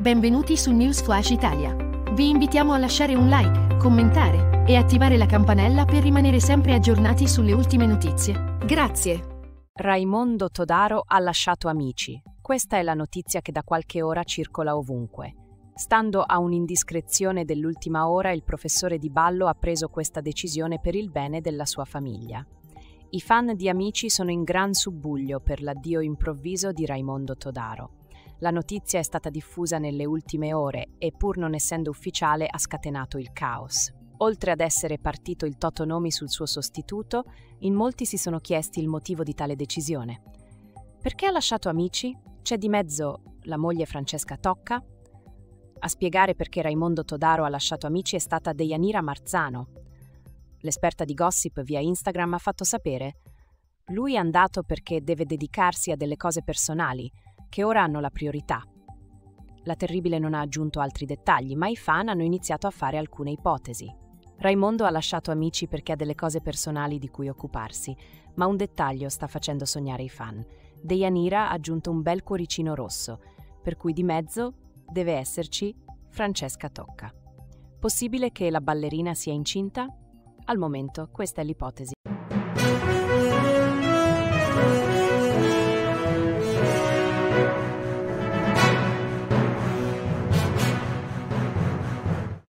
Benvenuti su News Flash Italia. Vi invitiamo a lasciare un like, commentare e attivare la campanella per rimanere sempre aggiornati sulle ultime notizie. Grazie. Raimondo Todaro ha lasciato Amici. Questa è la notizia che da qualche ora circola ovunque. Stando a un'indiscrezione dell'ultima ora, il professore Di Ballo ha preso questa decisione per il bene della sua famiglia. I fan di Amici sono in gran subbuglio per l'addio improvviso di Raimondo Todaro. La notizia è stata diffusa nelle ultime ore e, pur non essendo ufficiale, ha scatenato il caos. Oltre ad essere partito il Toto Nomi sul suo sostituto, in molti si sono chiesti il motivo di tale decisione. Perché ha lasciato Amici? C'è di mezzo la moglie Francesca Tocca? A spiegare perché Raimondo Todaro ha lasciato Amici è stata Deianira Marzano, l'esperta di gossip via Instagram, ha fatto sapere lui è andato perché deve dedicarsi a delle cose personali, che ora hanno la priorità. La terribile non ha aggiunto altri dettagli, ma i fan hanno iniziato a fare alcune ipotesi. Raimondo ha lasciato amici perché ha delle cose personali di cui occuparsi, ma un dettaglio sta facendo sognare i fan. Deianira ha aggiunto un bel cuoricino rosso, per cui di mezzo deve esserci Francesca Tocca. Possibile che la ballerina sia incinta? Al momento questa è l'ipotesi.